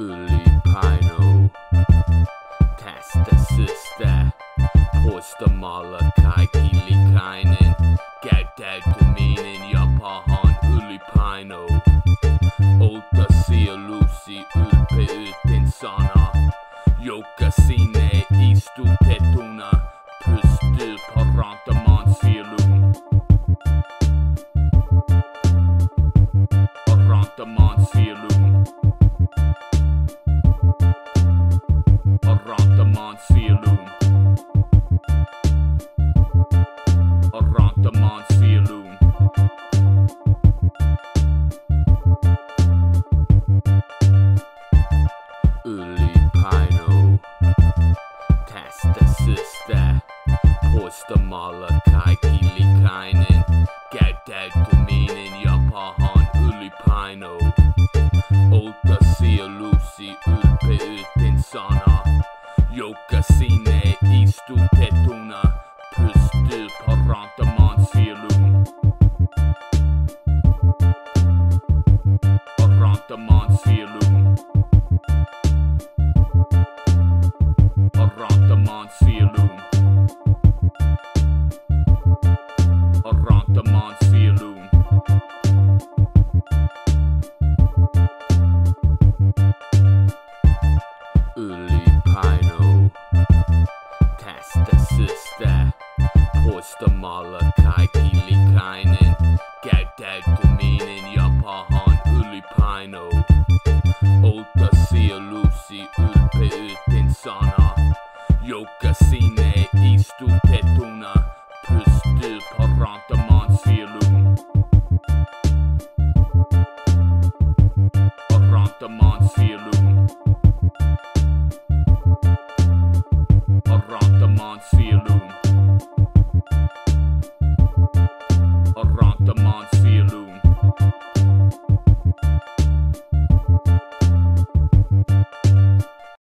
Ylipaino Tästä syystä poistamalla kaikki likainen käyttäytyminen ja pahan ylipaino. Outa sielusi ylpeyden sana, joka sinne istutettuna pystyy parantamaan sielun. Parantamaan sielun. Parantamaan sielun. Parantamaan sielun. Ylipaino tästä syystä poistamalla kaikki likainen käyttäytyminen ja pahan ylipaino. Outa sielusi ylpeyden sana, joka sinne istutettuna pystyy parantamaan sielun. Parantamaan sielun. Tästä syystä poistamalla kaikki likainen? Käyttäytyminen ja pahan ylipaino. Outa sielusi ylpeyden sana, joka Montclair,